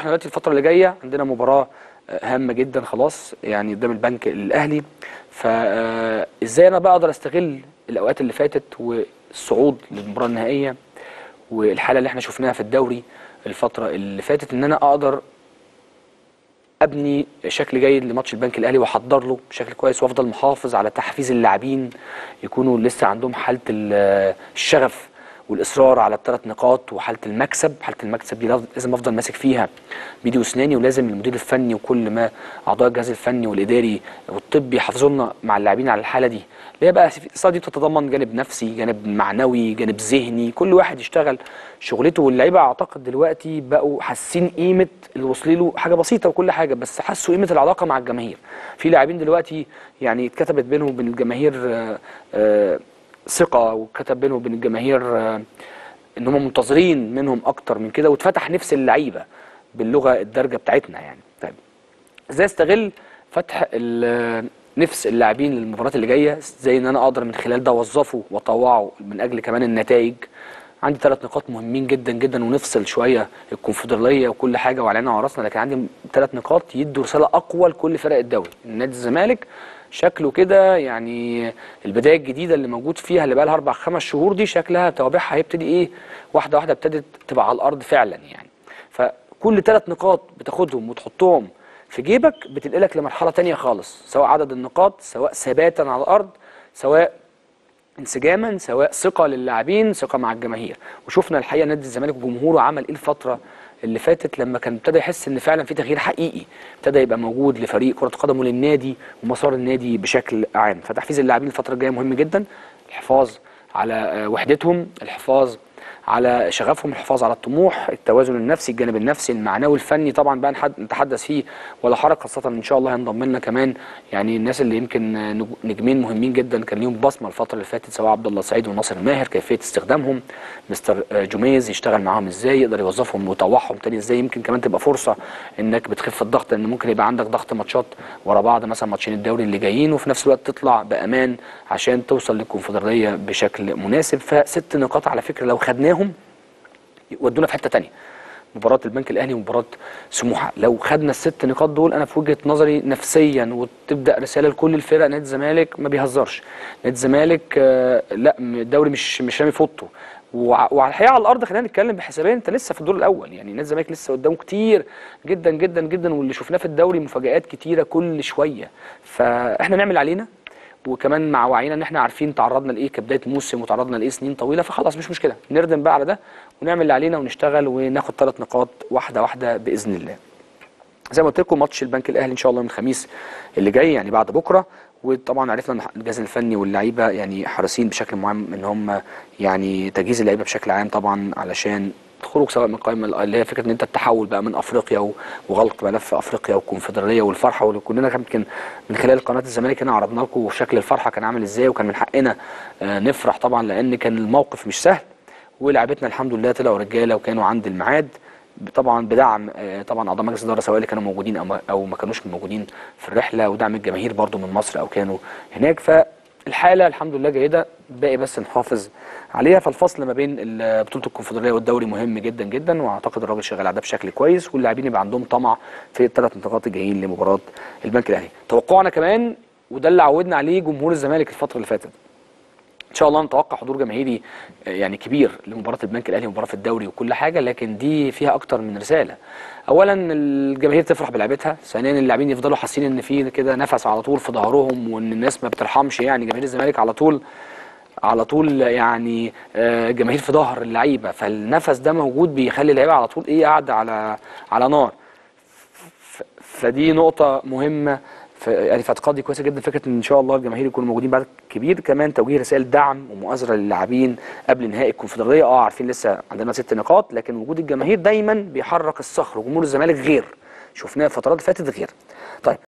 إحنا دلوقتي الفترة اللي جاية عندنا مباراة هامة جدا خلاص يعني قدام البنك الأهلي. فازاي أنا بقدر أستغل الأوقات اللي فاتت والصعود للمباراة النهائية والحالة اللي إحنا شفناها في الدوري الفترة اللي فاتت إن أنا أقدر أبني شكل جيد لماتش البنك الأهلي وأحضر له بشكل كويس وأفضل محافظ على تحفيز اللاعبين يكونوا لسه عندهم حالة الشغف والإصرار على الثلاث نقاط وحالة المكسب. حالة المكسب دي لازم أفضل ماسك فيها بايدي واسناني ولازم المدير الفني وكل ما أعضاء الجهاز الفني والإداري والطبي يحافظوا لنا مع اللاعبين على الحالة دي. اللي هي بقى دي بتتضمن جانب نفسي جانب معنوي جانب ذهني. كل واحد يشتغل شغلته واللعيبة أعتقد دلوقتي بقوا حاسين قيمة اللي وصل له حاجة بسيطة وكل حاجة بس حسوا قيمة العلاقة مع الجماهير. في لاعبين دلوقتي يعني اتكتبت بينهم وبين الجماهير آآ آآ ثقة وكتب بينهم وبين الجماهير إن هم منتظرين منهم أكتر من كده واتفتح نفس اللعيبة باللغة الدارجة بتاعتنا يعني. طيب إزاي استغل فتح نفس اللاعبين للمباريات اللي جاية؟ زي إن أنا أقدر من خلال ده أوظفه وأطوعه من أجل كمان النتائج؟ عندي ثلاث نقاط مهمين جدا جدا ونفصل شوية الكونفدرالية وكل حاجة وعلينا وعلى راسنا لكن عندي ثلاث نقاط يدوا رسالة أقوى لكل فرق الدوري. نادي الزمالك شكله كده يعني البداية الجديدة اللي موجود فيها اللي بقى لها أربع خمس شهور دي شكلها توابعها هيبتدي إيه واحدة واحدة ابتدت تبقى على الأرض فعلا يعني. فكل ثلاث نقاط بتاخدهم وتحطهم في جيبك بتنقلك لمرحلة تانية خالص سواء عدد النقاط سواء ثباتا على الأرض سواء انسجاما سواء ثقة للاعبين ثقة مع الجماهير. وشفنا الحقيقة نادي الزمالك وجمهوره عمل إيه الفترة اللي فاتت لما كان ابتدى يحس إن فعلا في تغيير حقيقي ابتدى يبقى موجود لفريق كرة قدمه للنادي ومسار النادي بشكل عام. فتحفيز اللاعبين الفترة الجاية مهم جدا. الحفاظ على وحدتهم الحفاظ على شغفهم الحفاظ على الطموح التوازن النفسي الجانب النفسي المعنوي الفني طبعا بقى نتحدث فيه ولا حرج خاصة إن شاء الله هينضم لنا كمان يعني الناس اللي يمكن نجمين مهمين جدا. كان ليهم بصمة الفترة اللي فاتت سواء عبد الله السعيد وناصر ماهر كيفية استخدامهم. مستر جوميز يشتغل معاهم إزاي يقدر يوظفهم ويطوعهم تاني إزاي. يمكن كمان تبقى فرصة إنك بتخف الضغط ان ممكن يبقى عندك ضغط ماتشات ورا بعض مثلا ماتشين الدوري اللي جايين وفي نفس الوقت تطلع بأمان عشان توصل للكونفدرالية بشكل مناسب. فست نقاط على فكرة لو خدناهم يودونا في حتة ثانية مباراة البنك الأهلي ومباراة سموحة. لو خدنا الست نقاط دول أنا في وجهة نظري نفسيا وتبدأ رسالة لكل الفرق نادي الزمالك ما بيهزرش. نادي الزمالك آه لا الدوري مش مش رامي فوطه. وعلى الحقيقة على الأرض خلينا نتكلم بحسابين أنت لسه في الدور الأول. يعني نادي الزمالك لسه قدامه كتير جدا جدا جدا واللي شفناه في الدوري مفاجآت كتيرة كل شوية. فإحنا نعمل علينا. وكمان مع وعينا ان إحنا عارفين تعرضنا لإيه كبداية موسم وتعرضنا لإيه سنين طويلة فخلاص مش مشكلة نردم بقى على ده ونعمل اللي علينا ونشتغل وناخد ثلاث نقاط واحدة واحدة بإذن الله. زي ما قلت لكم ماتش البنك الأهلي إن شاء الله يوم الخميس اللي جاي يعني بعد بكرة وطبعا عرفنا إن الجهاز الفني واللعيبة يعني حريصين بشكل معين إن هم يعني تجهيز اللعيبة بشكل عام طبعا علشان الخروج سواء من القائمه اللي هي فكرة إن أنت التحول بقى من أفريقيا وغلق ملف أفريقيا والكونفدراليه والفرحة واللي كلنا يمكن من خلال قناة الزمالك هنا عرضنا لكم شكل الفرحة كان عامل إزاي وكان من حقنا نفرح طبعا لأن كان الموقف مش سهل ولعبتنا الحمد لله طلعوا رجالة وكانوا عند الميعاد طبعا بدعم طبعا أعضاء مجلس الاداره سواء اللي كانوا موجودين أو ما, كانوش موجودين في الرحلة ودعم الجماهير برضو من مصر أو كانوا هناك. فالحاله الحمد لله جيدة باقي بس نحافظ عليها. فالفصل ما بين بطولة الكونفدرالية والدوري مهم جدا جدا وأعتقد الراجل شغال على ده بشكل كويس واللاعبين يبقى عندهم طمع في الثلاث نقاط الجايين لمباراة البنك الأهلي. توقعنا كمان وده اللي عودنا عليه جمهور الزمالك الفترة اللي فاتت. إن شاء الله نتوقع حضور جماهيري يعني كبير لمباراة البنك الأهلي ومباراه الدوري وكل حاجة لكن دي فيها أكتر من رسالة. اولا الجماهير تفرح بلعبتها ثانيا اللاعبين يفضلوا حاسين إن في كده نفس على طول في ظهرهم وإن الناس ما بترحمش يعني جماهير الزمالك على طول على طول يعني جماهير في ظهر اللعيبة. فالنفس ده موجود بيخلي اللعيبة على طول إيه قاعدة على على نار. فدي نقطة مهمة. يعني في اعتقادي كويسة جدا فكرة إن إن شاء الله الجماهير يكونوا موجودين بعد كبير. كمان توجيه رسائل دعم ومؤازرة للاعبين قبل نهائي الكونفدرالية. آه عارفين لسه عندنا ست نقاط لكن وجود الجماهير دايما بيحرك الصخر وجمهور الزمالك غير. شفناه الفترات اللي فاتت غير. طيب.